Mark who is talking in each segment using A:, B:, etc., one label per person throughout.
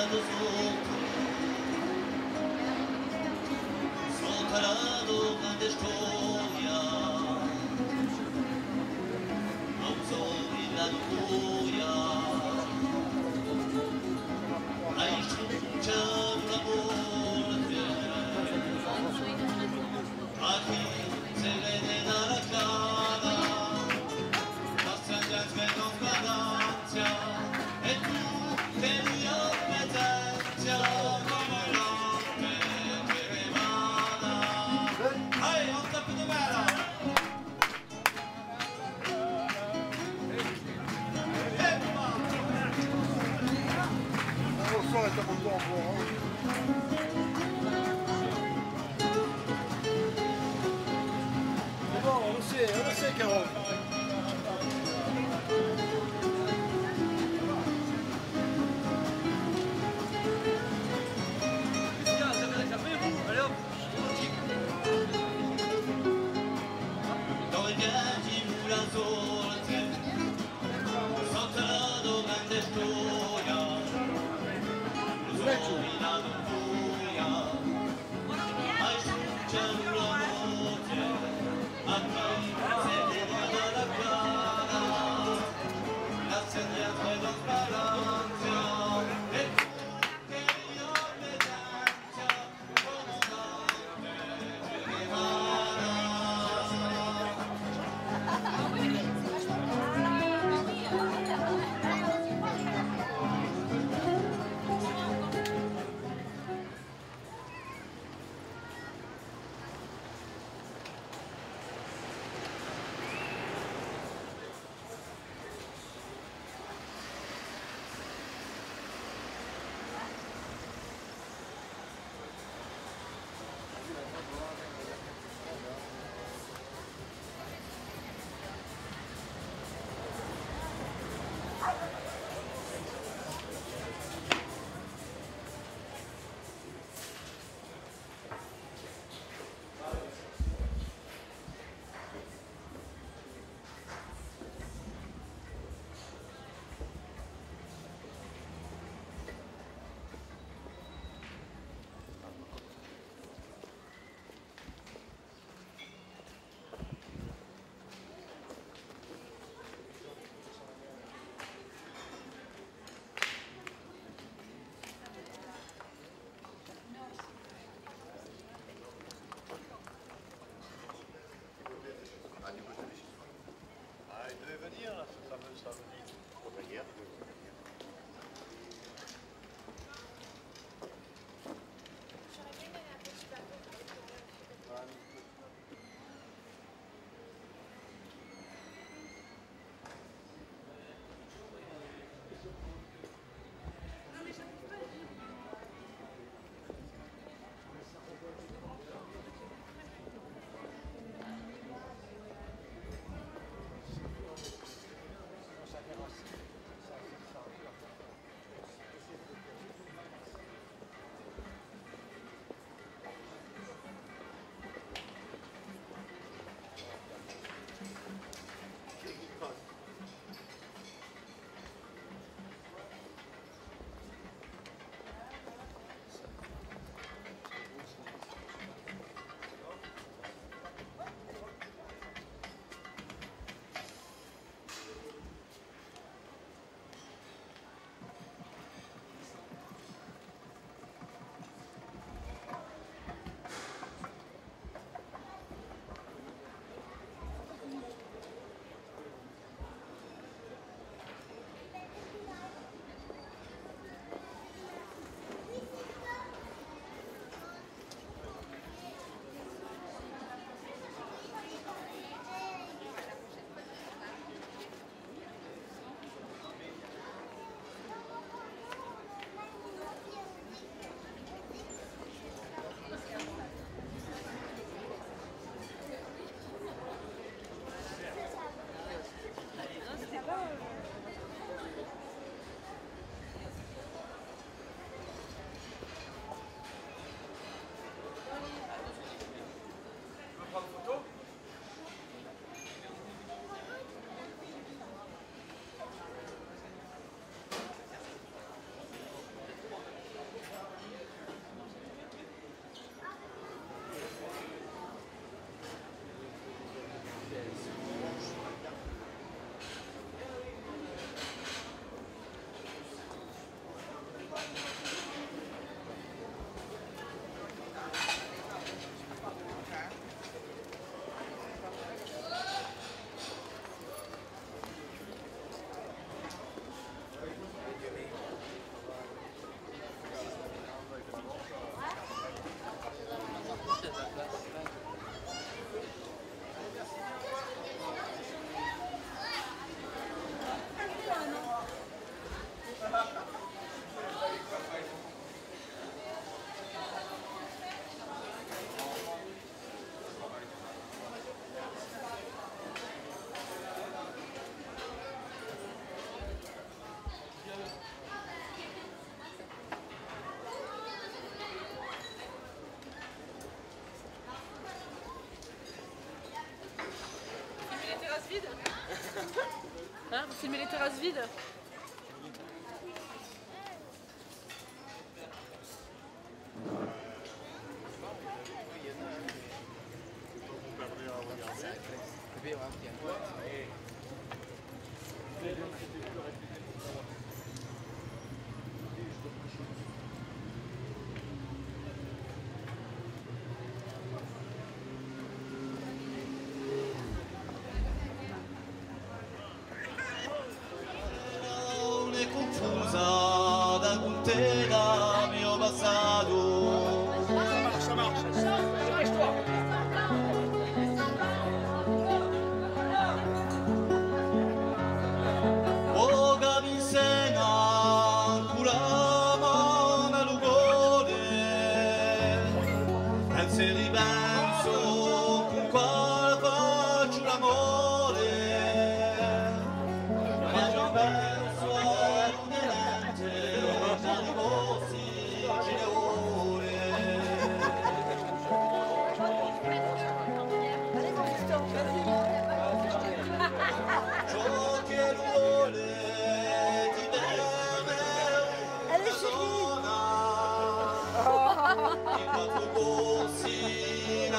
A: などそうかそうからどうかでしょうや。青空になるこうや愛しん
B: ちゃんがもらって秋 sait, on filmer les terrasses vides.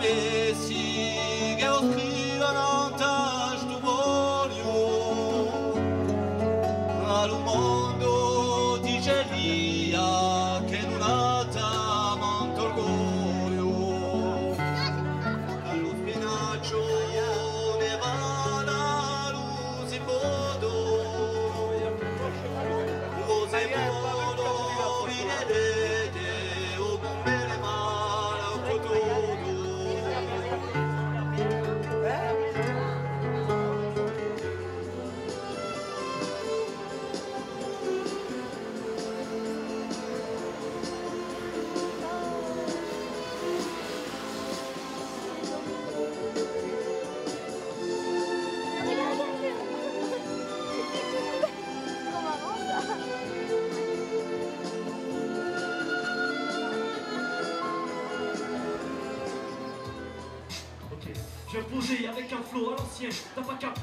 A: se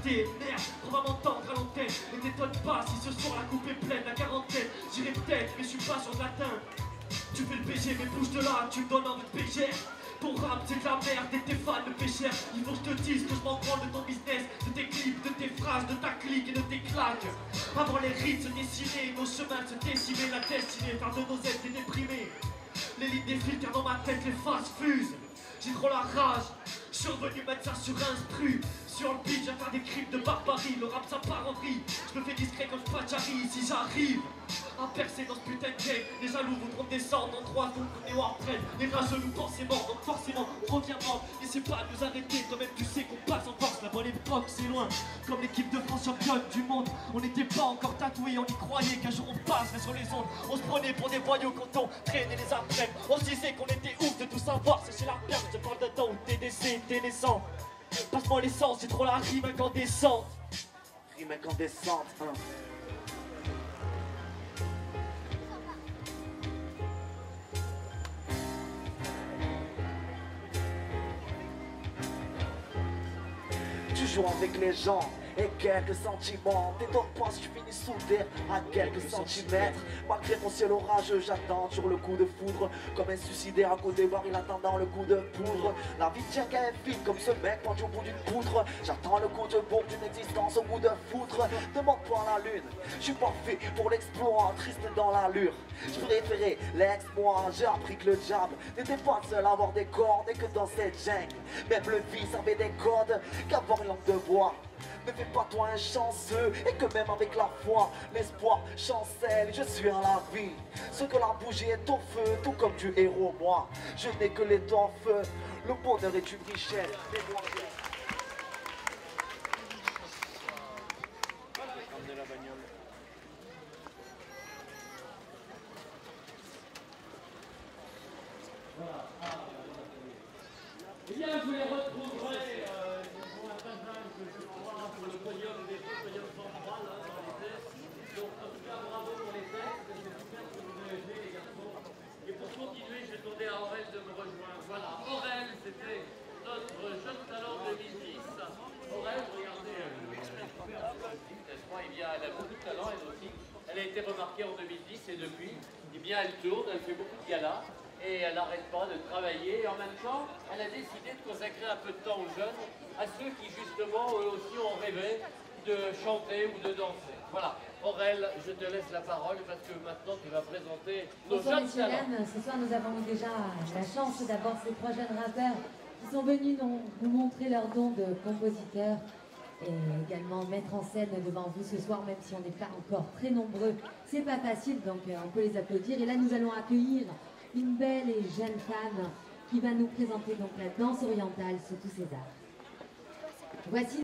C: capté, merde, on va m'entendre à l'antenne. Ne t'étonne pas si ce soir la coupe est pleine, la quarantaine, j'irai peut-être, mais je suis pas sur le latin. Tu fais le BG, mais bouge de là, tu me donnes envie de pécher. Ton rap c'est de la merde et tes fans de pécheurs Il faut que je te dise que je m'en prends de ton business De tes clips, de tes phrases, de ta clique et de tes claques Avant les rites se dessiner, nos chemins se décimer La destinée, faire de nos aides des déprimés Les lignes défilent car dans ma tête les faces fusent J'ai trop la rage, je suis revenu mettre ça sur instru. Sur le beat, faire des crimes de barbarie. Le rap ça part en vrille, je me fais discret comme Spatchari Si j'arrive à percer dans ce putain de game Les jaloux voudront descendre en trois secondes comme Néo Artred Les rageux nous pensent mort, donc forcément on revient mort. N'essaie pas de nous arrêter, toi-même tu sais qu'on passe en force. La bonne époque c'est loin, comme l'équipe de France championne du monde. On n'était pas encore tatoués, on y croyait qu'un jour on passerait sur les ondes. On se prenait pour des voyous quand on traînait les après On se disait qu'on était ouf de tout savoir, c'est chez la perte Je parle d'un temps où t'es décès, t'es naissant. Passe-moi l'essence, c'est trop la rime incandescente.
D: Rime incandescente, hein. Avec les gens et quelques sentiments T'étonnes pas si tu finis sous terre. À quelques centimètres Malgré mon ciel orageux, j'attends toujours le coup de foudre. Comme un suicidaire à côté voir il attend dans le coup de poudre. La vie tient qu'à un comme ce mec pendu au bout d'une poutre. J'attends le coup de bourre d'une existence au bout de foutre. Demande-toi la lune, je suis pas fait pour l'exploit. Triste dans l'allure, je préférais l'exploit. J'ai appris que le diable n'était pas seul à avoir des cordes Et que dans cette jungle, même le vice avait des codes. Qu'avoir une langue de bois Ne fais pas toi un chanceux et que même avec la foi, l'espoir chancelle, je suis à la vie. Ce que la bougie est au feu, tout comme du héros, moi, je n'ai que les temps feu. Le bonheur est une richesse, mais moi j'ai-
E: Eh bien, vous les retrouverez euh, pour un passage que je crois sur le podium des deux podiums central hein, dans les tests. Donc, en tout cas, bravo pour les textes. C'est super ce que vous avez fait, les garçons. Et pour continuer, je vais demander à Aurel de me rejoindre. Voilà, Aurel, c'était notre jeune talent 2010. Aurel, regardez. euh, n'est-ce pas Eh bien, elle a beaucoup de talent, elle aussi. Elle a en 2010 et depuis, eh bien, elle tourne, elle fait beaucoup de galas et elle n'arrête pas de travailler. Et en même temps, elle a décidé de consacrer un peu de temps aux jeunes, à ceux qui justement, eux aussi, ont rêvé de chanter ou de danser. Voilà. Aurel, je te laisse la parole parce que maintenant tu vas présenter nos
F: Bonsoir
E: jeunes
F: messieurs,
E: talents.
F: dames. Ce soir, nous avons eu déjà la chance d'avoir ces trois jeunes rappeurs qui sont venus nous, montrer leur don de compositeurs et également mettre en scène devant vous ce soir, même si on n'est pas encore très nombreux. C'est pas facile, donc euh, on peut les applaudir. Et là, nous allons accueillir une belle et jeune femme qui va nous présenter donc la danse orientale sous tous ses arts. Voici